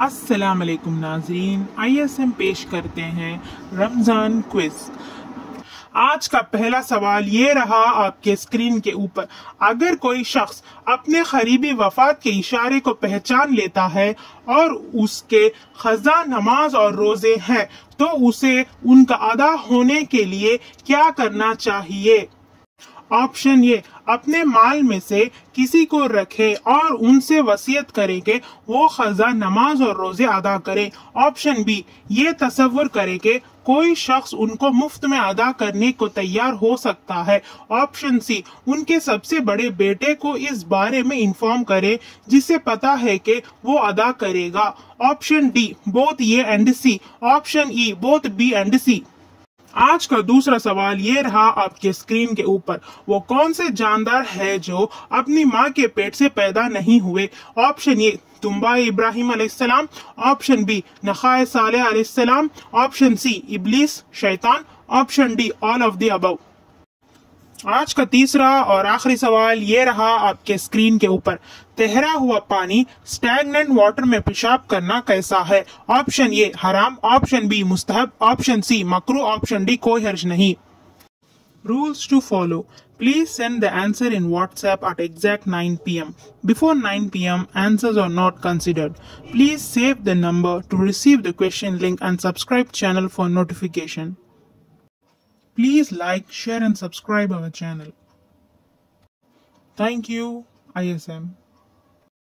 अस्सलाम वालेकुम नाजरीन आईएसएम पेश करते हैं रमज़ान क्विज आज का पहला सवाल ये रहा आपके स्क्रीन के ऊपर. अगर कोई शख्स अपने करीबी वफात के इशारे को पहचान लेता है और उसके खजा, नमाज़ और रोज़े हैं तो उसे उनका अदा होने के लिए क्या करना चाहिए? ऑप्शन ये, अपने माल में से किसी को रखे और उनसे वसीयत करे कि वो खजा, नमाज़ और रोज़े अदा करे। ऑप्शन बी, ये तस्वुर करे कि कोई शख्स उनको मुफ़्त में अदा करने को तैयार हो सकता है। ऑप्शन सी, उनके सबसे बड़े बेटे को इस बारे में इंफॉर्म करे, जिसे पता है कि वो अदा करेगा। Option D both A and C option E both B and C आज का दूसरा सवाल ये रहा आपके स्क्रीन के ऊपर, वो कौन से जानदार है जो अपनी माँ के पेट से पैदा नहीं हुए? ऑप्शन ये तुम्बा इब्राहिम अलैहिस्सलाम ऑप्शन बी नखाए साले अलैहिस्सलाम ऑप्शन सी इबलीस, शैतान। Option D all of the above आज का तीसरा और आखिरी सवाल ये रहा आपके स्क्रीन के ऊपर। तहरा हुआ पानी स्टैगनेंट वाटर में पेशाब करना कैसा है? ऑप्शन ए हराम। ऑप्शन बी मुस्तहब। ऑप्शन सी मकरू। ऑप्शन डी कोई हर्ज नहीं। Rules to follow please send the answer in WhatsApp at exact 9 PM before 9 PM answers are not considered please save the number to receive the question link and subscribe channel for notification Please like, share and subscribe our channel. Thank you, ISM.